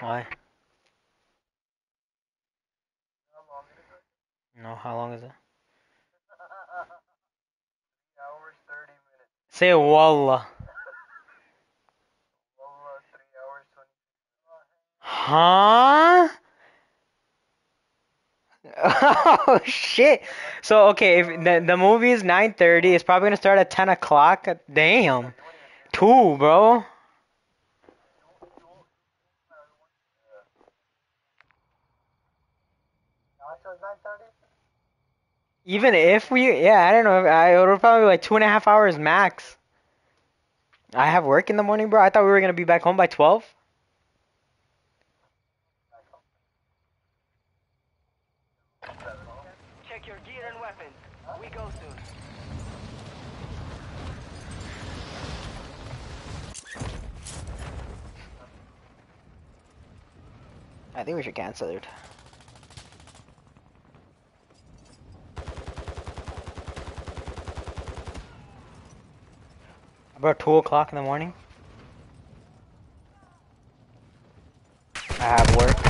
Why? No, how long is it? hours, 30 minutes. Say wallah. Wallah, 3 hours, 20 Huh? oh shit. So okay, if the the movie is 9:30, it's probably gonna start at 10 o'clock. Damn. Two, bro. Now it says 9.30? Even if we, yeah, I don't know. I it'll probably be like two and a half hours max. I have work in the morning, bro. I thought we were gonna be back home by 12. Check your gear and weapons. We go soon. I think we should cancel it. About two o'clock in the morning. I have work.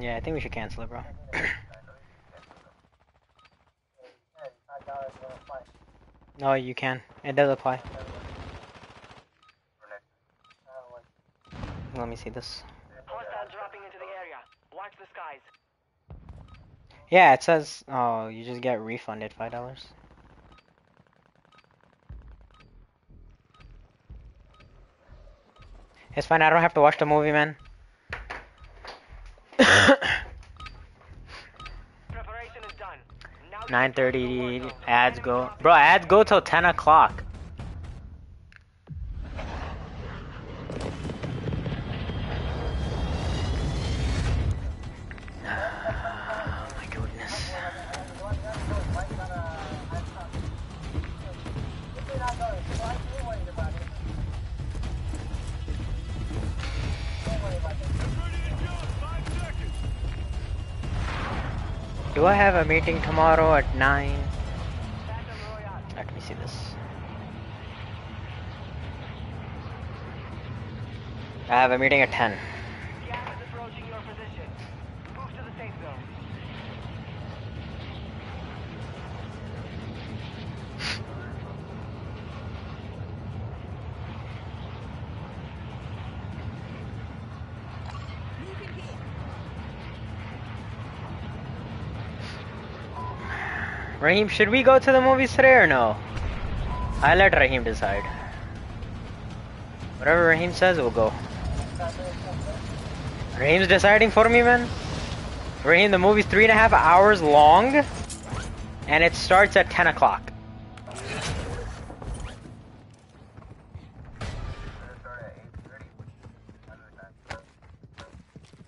Yeah, I think we should cancel it, bro. Yeah, I doubt it's gonna fight. no, you can. It does apply. For next week. I don't like Let me see this. Hostile dropping into the area. Watch the skies. Yeah, it says. Oh, you just get refunded five dollars. It's fine. I don't have to watch the movie, man. 9.30, ads go. Bro, ads go till 10 o'clock. Meeting tomorrow at 9? Let me see this. I have a meeting at 10. Raheem, should we go to the movies today or no? I let Raheem decide. Whatever Raheem says, we'll go. Raheem's deciding for me, man. Raheem, the movie's three and a half hours long, and it starts at 10 o'clock.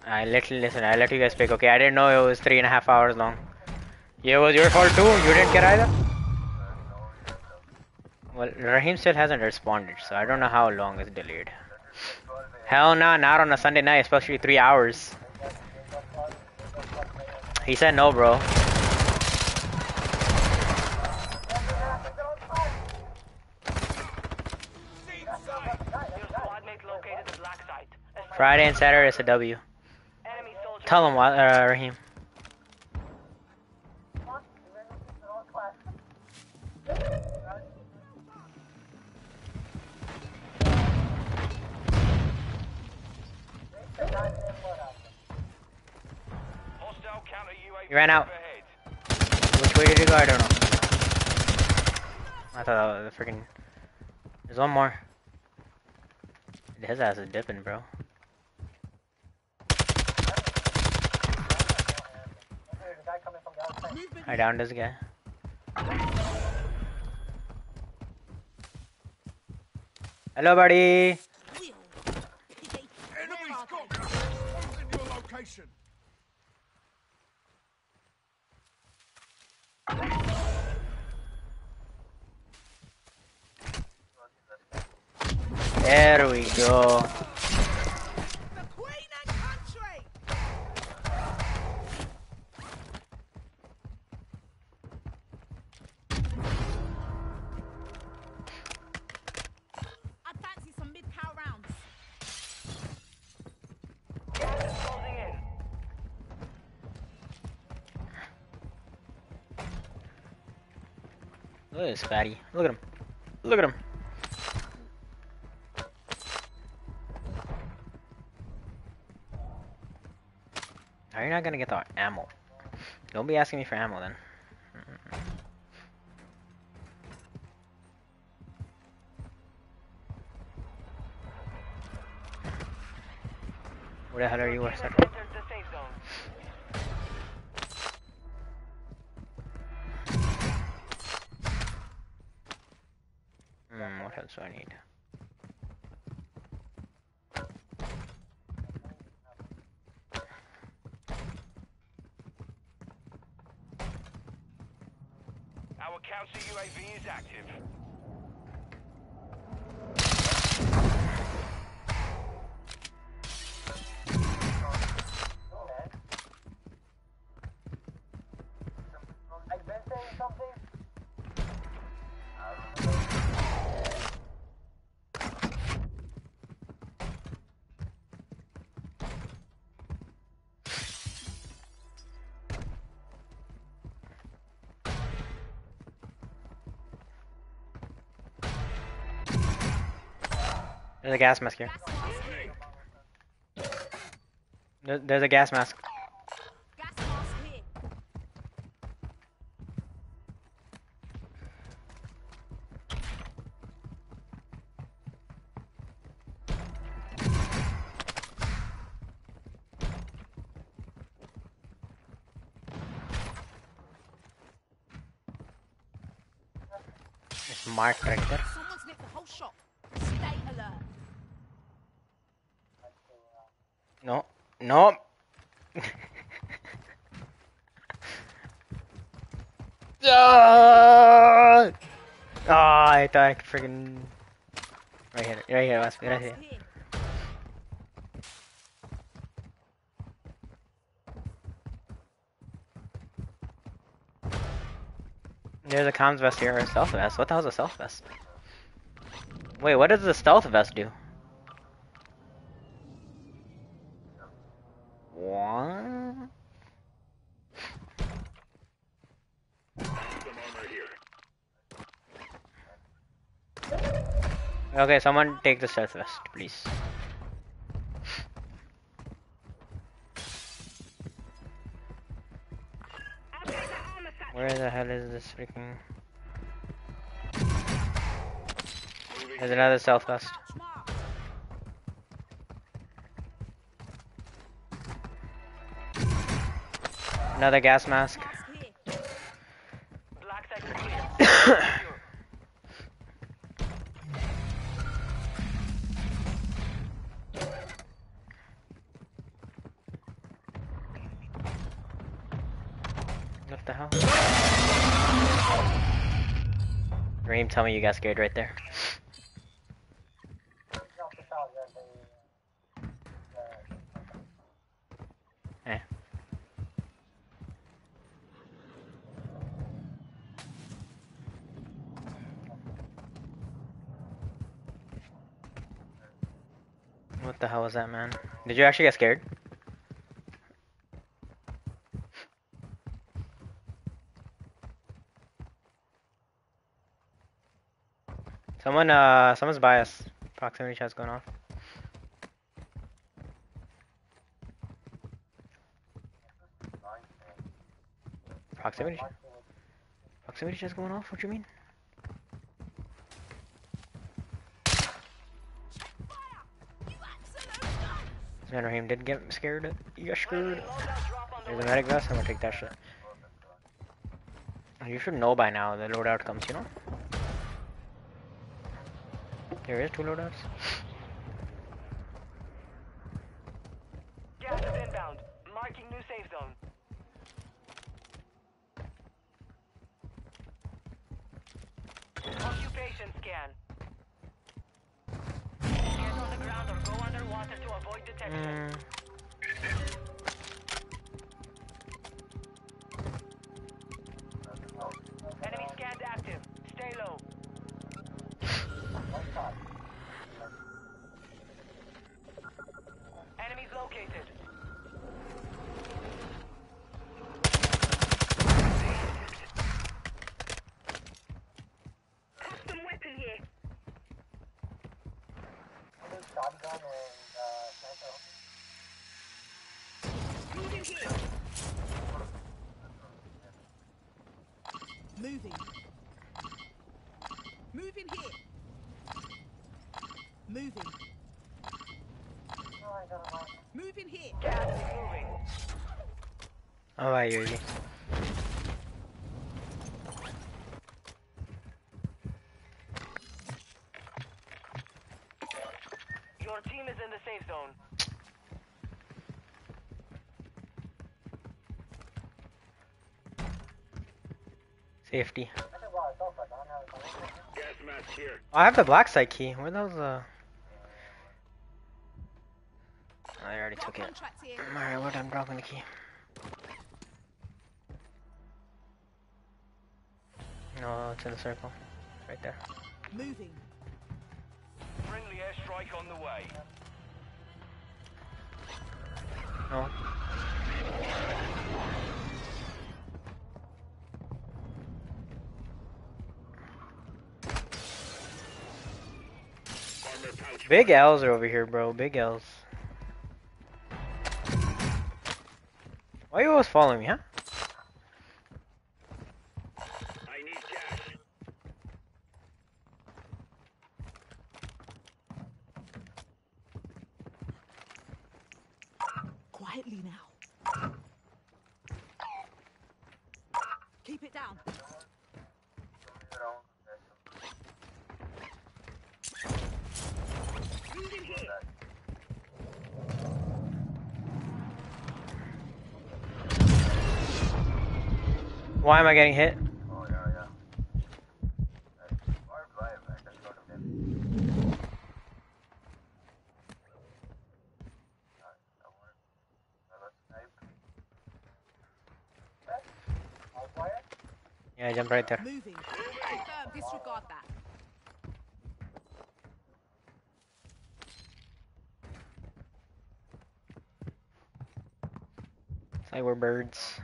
I let listen. I let you guys pick. Okay, I didn't know it was three and a half hours long. Yeah, it was your fault too. You didn't care either. Well, Raheem still hasn't responded, so I don't know how long it's delayed. Hell no, nah, not on a Sunday night, especially three hours. He said no, bro. Friday and Saturday is a W. Tell him, uh, Raheem. He ran out. Which way did he go? I don't know. I thought that was a freaking. There's one more. His ass is dipping, bro. I downed this guy. Hello, buddy. In. Look at this fatty. Look at him. Look at him. Are you not gonna get the ammo? Don't be asking me for ammo then. Where the hell are you? Hmm, what else do I need? UAV is active. There's a gas mask here. There's a gas mask. Gas mask here. It's marked right there. Someone's nicked the whole shop. Stay alert. No. No. Ah! Oh, I thought I could freaking. Right here, right here, West, right here. Here. There's a comms vest here, or a stealth vest. What the hell's a stealth vest? Wait, what does the stealth vest do? What? Okay, someone take the stealth vest, please. Where the hell is this freaking? There's another stealth vest. Another gas mask. Tell me you got scared right there. Eh. What the hell was that, man? Did you actually get scared? Someone, uh, someone's bias. Proximity chat's going off. Proximity? Proximity chat's going off? What you mean? You nut! Man, Raheem did get scared. You got screwed. There's a medic vest. I'm gonna take that shit. You should know by now the loadout comes, you know? There is two loadouts. Gas is inbound. Marking new safe zone. Occupation scan. Get on the ground or go underwater to avoid detection. Mm, Moving. Moving. Here. Moving. Moving here. Gas moving. Oh, I. Your team is in the safe zone. Safety. I think well, it's open. I don't have a Gas mask here. Oh, I have the black site key. Where those, uh... I already took it. Alright, what? I'm dropping the key. No, it's in the circle. Right there. Moving. Friendly airstrike on the way. No. Big L's are over here, bro. Big L's. Why are you always following me, huh? I need gas. Quietly now. Keep it down. Why am I getting hit? Oh, yeah, yeah. Jump right there. Moving. Disregard that. We're birds.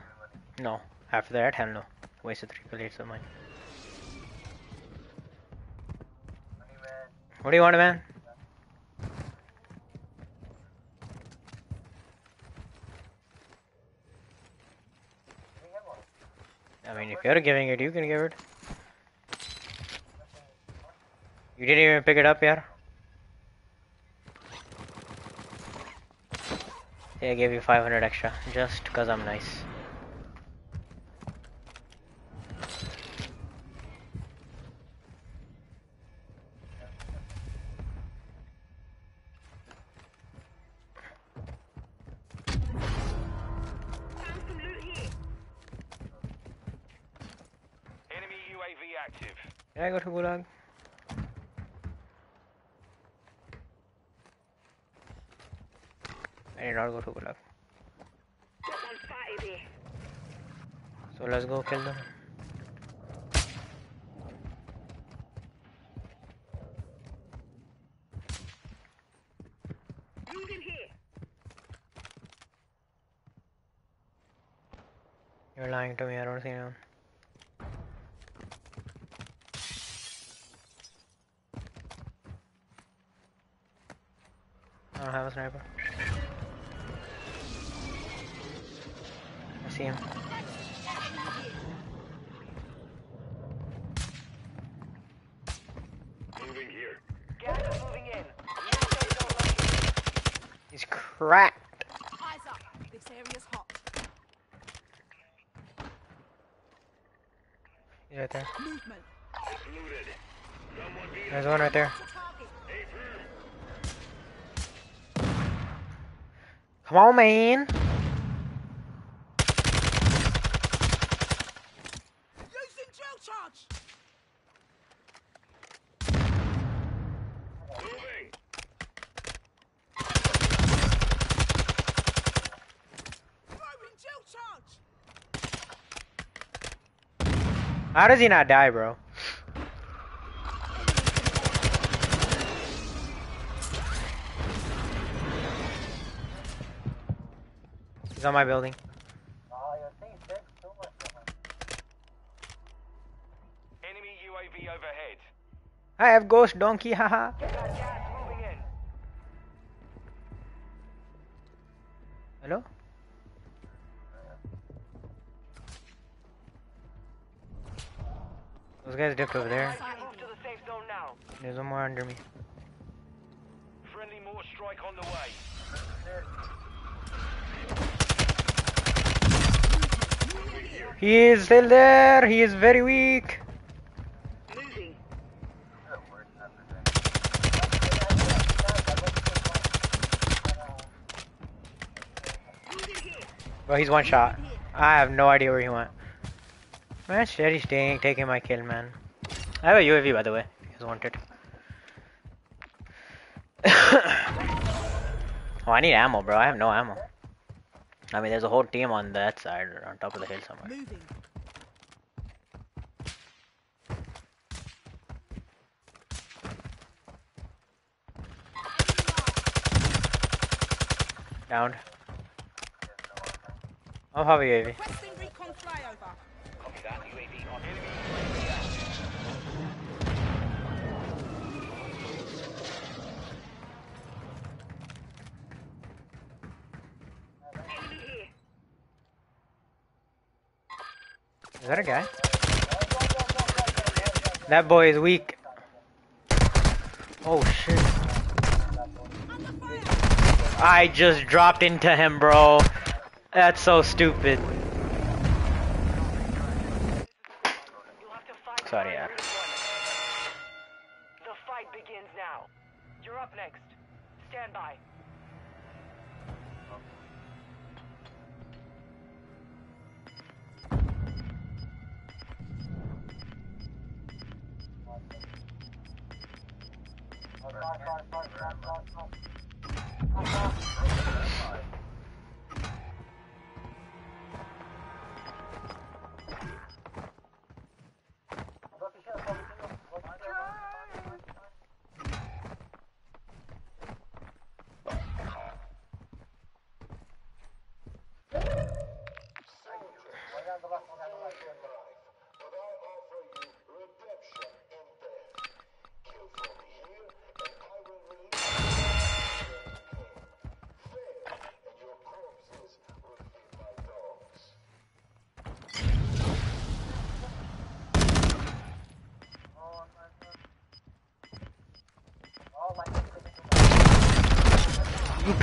No. After that, hell no. Wasted three plates of mine. What do you want, man? I mean, if you're giving it, you can give it. You didn't even pick it up yet? Yeah, I gave you 500 extra, just because I'm nice. UAV active. Yeah, I got a gulag. I did not go to gulag. So let's go kill them. You're lying to me, I don't see him. Sniper. I see him. Moving here. Gas moving in. New safe zone located. He's cracked. Eyes up. This area's hot. He's right there. Movement. Looted. Someone beat There's one right there. To target. Come on, man. How does he not die, bro? He's on my building. Your thing takes too much of it. Enemy UAV overhead. I have ghost donkey, haha. Got gas moving in. Hello? Those guys dipped over there. Move to the safe zone now. There's one more under me. Friendly more strike on the way. He is still there. He is very weak. Bro, he's one shot. I have no idea where he went. Man, steady staying, taking my kill, man. I have a UAV, by the way. You guys oh, I need ammo, bro. I have no ammo. I mean, there's a whole team on that side, on top of the hill somewhere. Moving. Downed. Oh, I'll have a UAV. Requesting recon flyover. Copy that. UAV on enemy. Is that a guy? That boy is weak. Oh shit. I just dropped into him, bro. That's so stupid.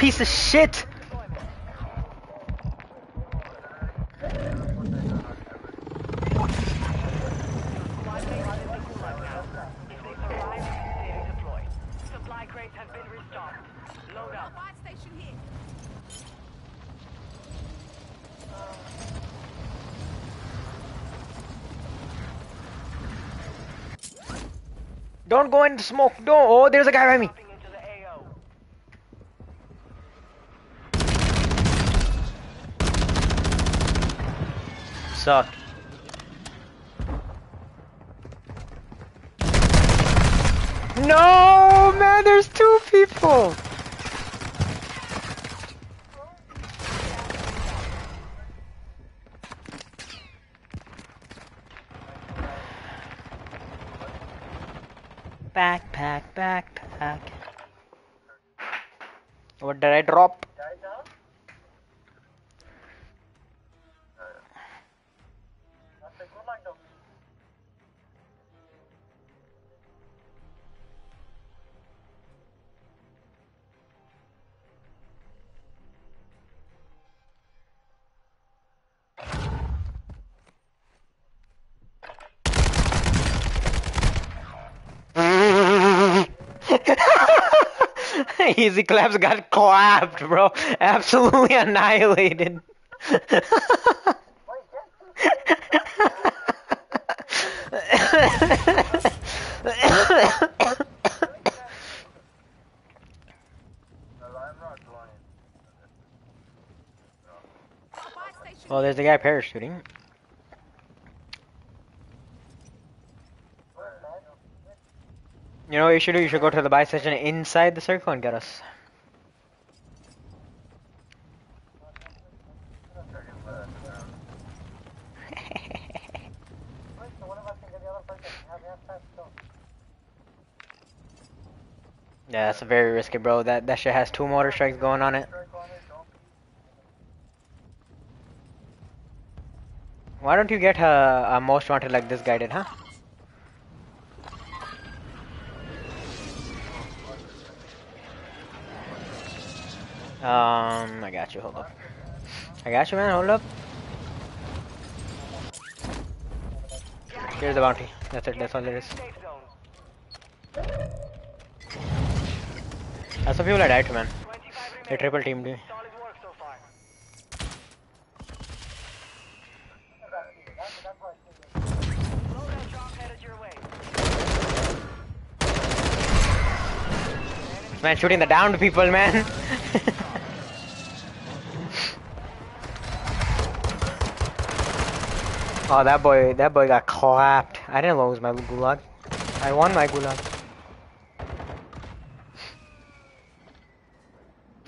Fire station here. Don't go the smoke. Don't. Oh, there's a guy by me. suck. No, man, there's two people. Backpack, backpack. What did I drop? Easy claps got clapped, bro. Absolutely annihilated. Well, oh, there's the guy parachuting. You know what you should do? You should go to the buy station inside the circle and get us. Yeah, that's very risky, bro. That that shit has two mortar strikes going on it. Why don't you get a, a most wanted like this guy did, huh? Um, I got you. Hold up. I got you, man. Hold up. Here's the bounty. That's it. That's all there is. That's the people I died to, man. 25 They triple teamed me. Man shooting the downed people, man. oh, that boy, that boy got clapped. I didn't lose my gulag. I won my gulag.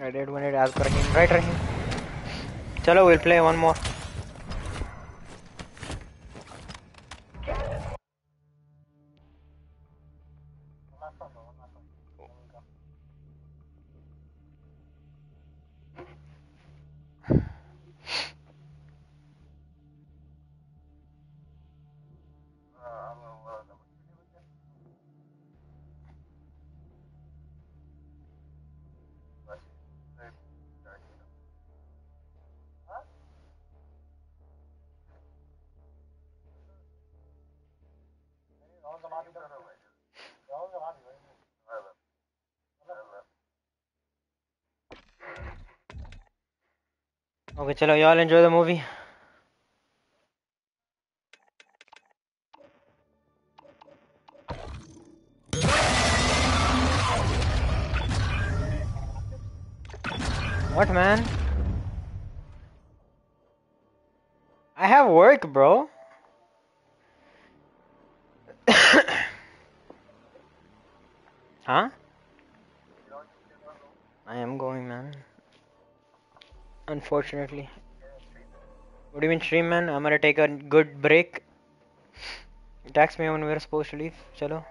I did win it as per him. Right, Raheem? Chalo, we'll play one more. Okay, chalo, y'all enjoy the movie. What, man? Unfortunately. What do you mean stream, man? I'm gonna take a good break. Text me when we're supposed to leave. Chalo.